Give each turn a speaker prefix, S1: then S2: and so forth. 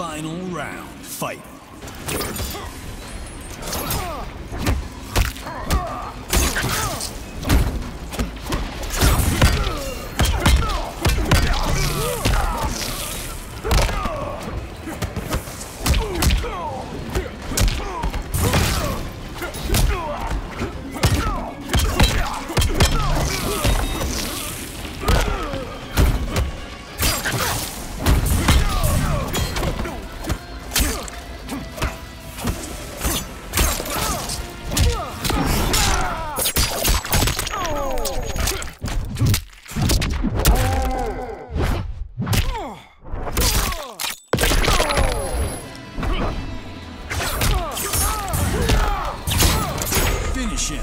S1: Final round. Fight. Shin.